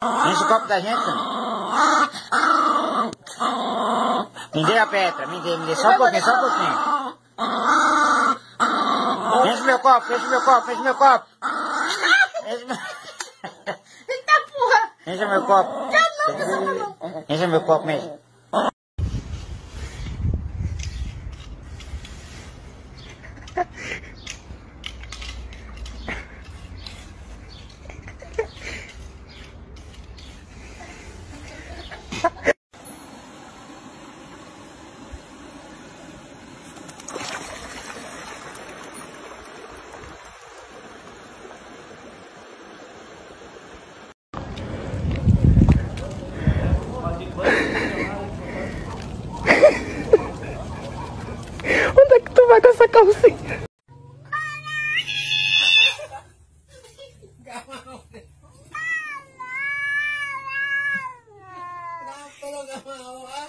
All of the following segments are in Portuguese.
Enche o copo da gente. Me dê a Petra, me dê, me dê. Só um pouquinho, só um pouquinho. Enche meu copo, enche meu copo, enche meu copo. Enche meu... Eita porra! Enche meu copo. Enche meu copo mesmo. Onde é que tu vai com essa calcinha? 不要了，不要了。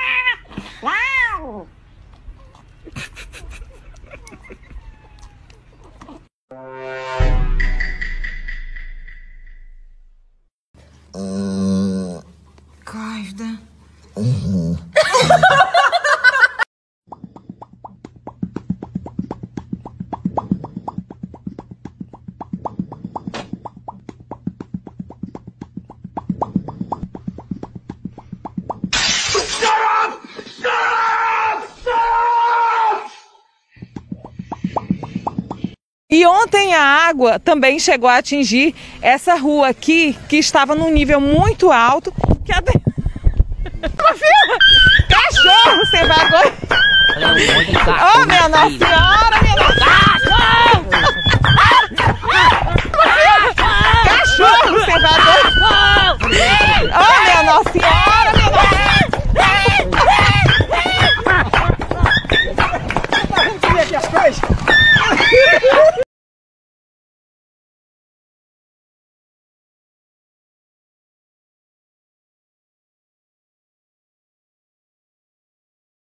E ontem a água também chegou a atingir essa rua aqui, que estava num nível muito alto. Que até... Cachorro, sem vergonha! Oh, minha Nossa Senhora,